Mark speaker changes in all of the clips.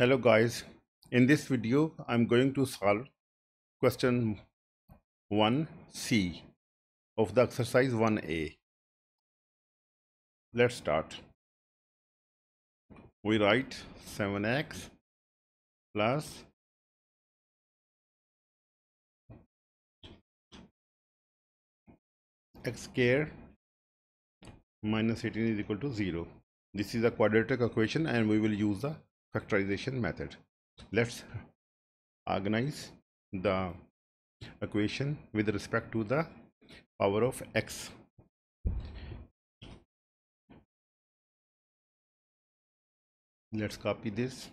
Speaker 1: Hello guys, in this video I'm going to solve question 1c of the exercise 1a. Let's start. We write 7x plus x square minus 18 is equal to 0. This is a quadratic equation and we will use the factorization method. Let's organize the equation with respect to the power of x. Let's copy this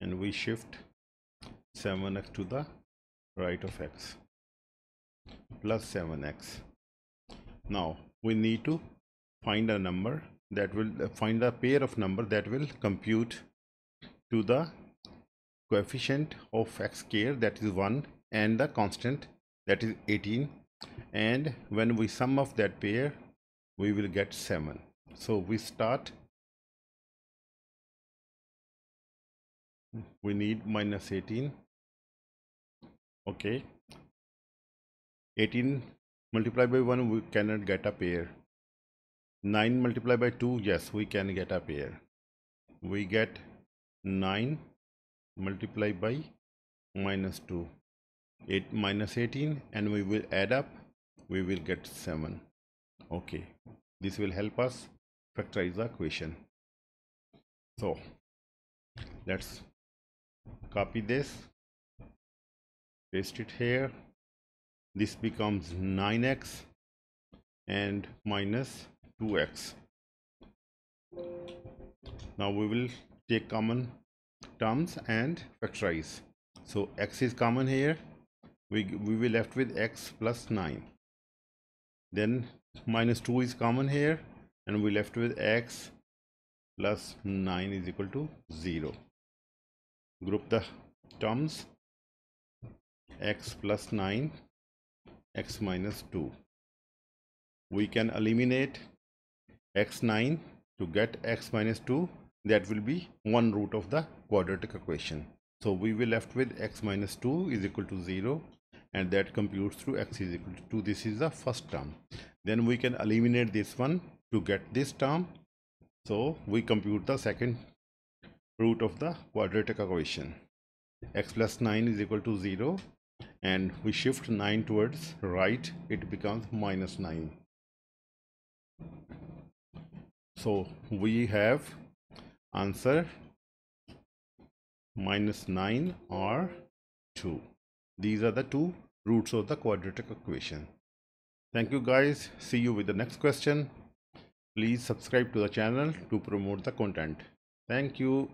Speaker 1: and we shift 7x to the right of x plus 7x now we need to find a number that will uh, find a pair of number that will compute to the coefficient of x square that is 1 and the constant that is 18 and when we sum of that pair we will get 7 so we start we need minus 18 okay. 18 multiplied by 1 we cannot get a pair 9 multiplied by 2 yes we can get a pair we get 9 multiplied by minus 2 8 minus 18 and we will add up we will get 7 okay this will help us factorize the equation. So let's copy this paste it here. This becomes 9x and minus 2x now we will take common terms and factorize so x is common here. We we will left with x plus 9 then minus 2 is common here and we left with x plus 9 is equal to 0 group the terms. X plus 9 x minus 2 we can eliminate x9 to get x minus 2 that will be one root of the quadratic equation. So we will left with x minus 2 is equal to 0 and that computes through x is equal to 2 this is the first term. Then we can eliminate this one to get this term. So we compute the second root of the quadratic equation. X plus 9 is equal to 0 and we shift 9 towards right it becomes minus 9 so we have answer minus 9 or 2 these are the two roots of the quadratic equation. Thank you guys. See you with the next question. Please subscribe to the channel to promote the content. Thank you